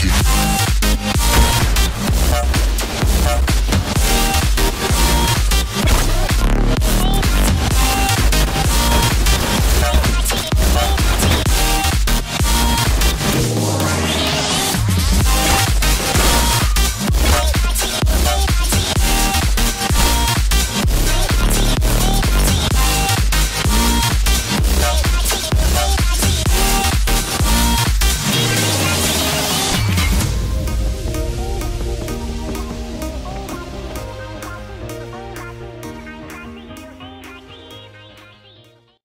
You.